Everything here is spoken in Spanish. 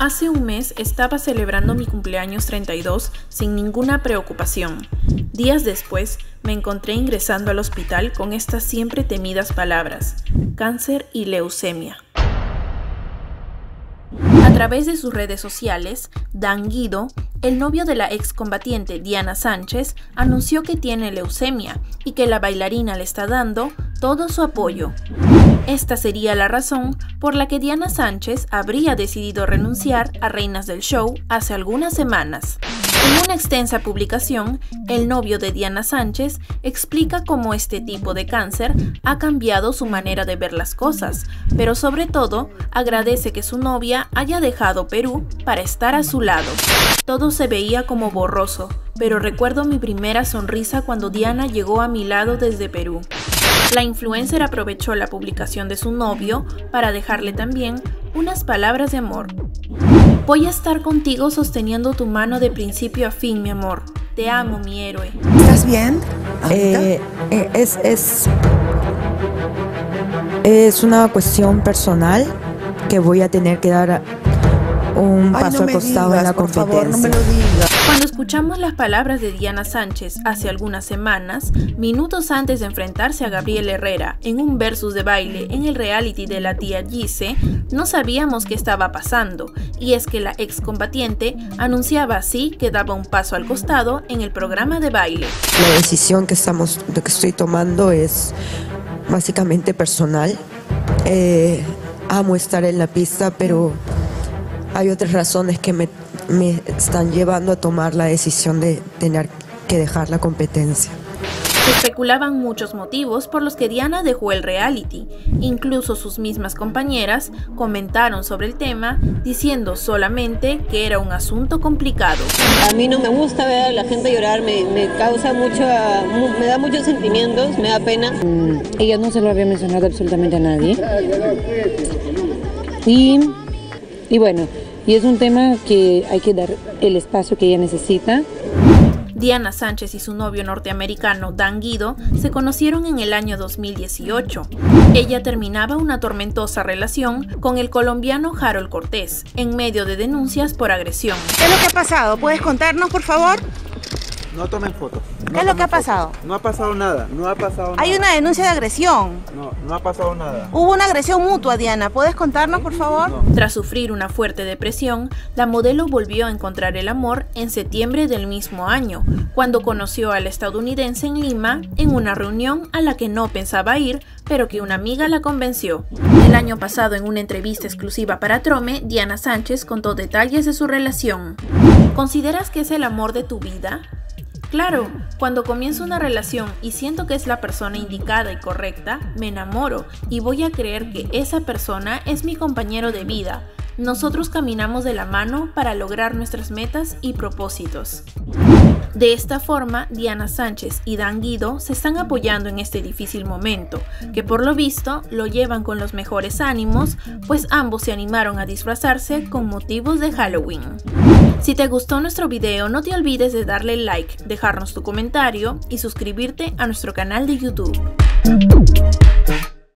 Hace un mes estaba celebrando mi cumpleaños 32 sin ninguna preocupación. Días después me encontré ingresando al hospital con estas siempre temidas palabras, cáncer y leucemia. A través de sus redes sociales, Dan Guido, el novio de la excombatiente Diana Sánchez, anunció que tiene leucemia y que la bailarina le está dando todo su apoyo. Esta sería la razón por la que Diana Sánchez habría decidido renunciar a Reinas del Show hace algunas semanas. En una extensa publicación, el novio de Diana Sánchez explica cómo este tipo de cáncer ha cambiado su manera de ver las cosas, pero sobre todo agradece que su novia haya dejado Perú para estar a su lado. Todo se veía como borroso, pero recuerdo mi primera sonrisa cuando Diana llegó a mi lado desde Perú. La influencer aprovechó la publicación de su novio para dejarle también unas palabras de amor. Voy a estar contigo sosteniendo tu mano de principio a fin, mi amor. Te amo, mi héroe. ¿Estás bien? Eh, eh, es, es, es una cuestión personal que voy a tener que dar un paso al costado en la competencia. Cuando escuchamos las palabras de Diana Sánchez hace algunas semanas, minutos antes de enfrentarse a Gabriel Herrera en un versus de baile en el reality de la tía Gise, no sabíamos qué estaba pasando, y es que la excombatiente anunciaba así que daba un paso al costado en el programa de baile. La decisión que, estamos, que estoy tomando es básicamente personal. Eh, amo estar en la pista, pero hay otras razones que me, me están llevando a tomar la decisión de tener que dejar la competencia. Se especulaban muchos motivos por los que Diana dejó el reality. Incluso sus mismas compañeras comentaron sobre el tema, diciendo solamente que era un asunto complicado. A mí no me gusta ver a la gente llorar, me, me causa mucho, me da muchos sentimientos, me da pena. Mm, ella no se lo había mencionado absolutamente a nadie. Y, y bueno, y es un tema que hay que dar el espacio que ella necesita. Diana Sánchez y su novio norteamericano Dan Guido se conocieron en el año 2018. Ella terminaba una tormentosa relación con el colombiano Harold Cortés, en medio de denuncias por agresión. ¿Qué es lo que ha pasado? ¿Puedes contarnos, por favor? No tomen fotos. ¿Qué es lo que ha pasado? No ha pasado nada, no ha pasado nada. Hay una denuncia de agresión. No, no ha pasado nada. Hubo una agresión mutua, Diana. ¿Puedes contarnos, por favor? Tras sufrir una fuerte depresión, la modelo volvió a encontrar el amor en septiembre del mismo año, cuando conoció al estadounidense en Lima en una reunión a la que no pensaba ir, pero que una amiga la convenció. El año pasado, en una entrevista exclusiva para Trome, Diana Sánchez contó detalles de su relación. ¿Consideras que es el amor de tu vida? Claro, cuando comienzo una relación y siento que es la persona indicada y correcta, me enamoro y voy a creer que esa persona es mi compañero de vida. Nosotros caminamos de la mano para lograr nuestras metas y propósitos. De esta forma, Diana Sánchez y Dan Guido se están apoyando en este difícil momento, que por lo visto lo llevan con los mejores ánimos, pues ambos se animaron a disfrazarse con motivos de Halloween. Si te gustó nuestro video, no te olvides de darle like, dejarnos tu comentario y suscribirte a nuestro canal de YouTube.